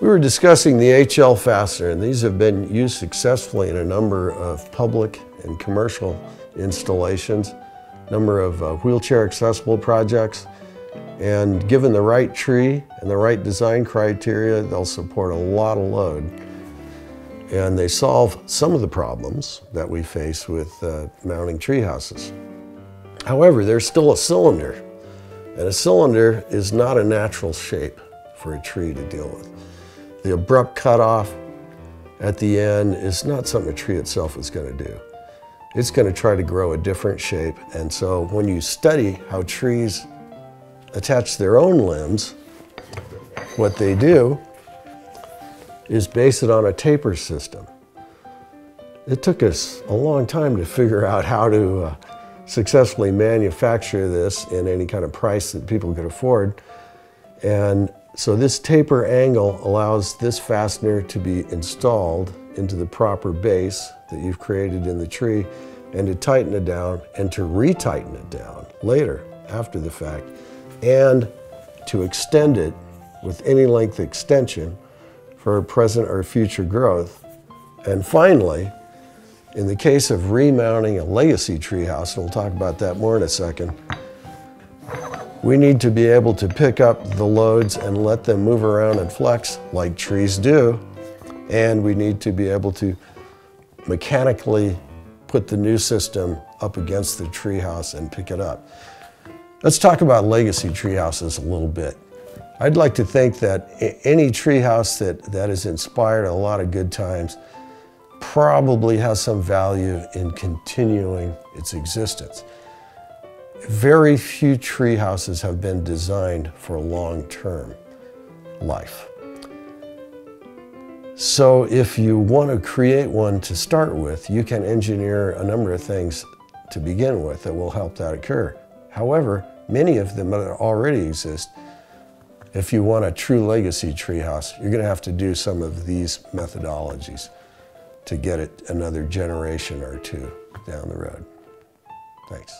We were discussing the HL fastener, and these have been used successfully in a number of public and commercial installations, number of uh, wheelchair accessible projects, and given the right tree and the right design criteria, they'll support a lot of load. And they solve some of the problems that we face with uh, mounting tree houses. However, there's still a cylinder, and a cylinder is not a natural shape for a tree to deal with. The abrupt cutoff at the end is not something a tree itself is going to do. It's going to try to grow a different shape, and so when you study how trees attach their own limbs, what they do is base it on a taper system. It took us a long time to figure out how to uh, successfully manufacture this in any kind of price that people could afford. And so this taper angle allows this fastener to be installed into the proper base that you've created in the tree and to tighten it down and to retighten it down later after the fact and to extend it with any length extension for present or future growth. And finally, in the case of remounting a legacy treehouse, and we'll talk about that more in a second, we need to be able to pick up the loads and let them move around and flex like trees do. And we need to be able to mechanically put the new system up against the treehouse and pick it up. Let's talk about legacy treehouses a little bit. I'd like to think that any treehouse that, that has inspired a lot of good times probably has some value in continuing its existence. Very few tree houses have been designed for long-term life. So if you want to create one to start with, you can engineer a number of things to begin with that will help that occur. However, many of them already exist. If you want a true legacy treehouse, you're going to have to do some of these methodologies to get it another generation or two down the road. Thanks.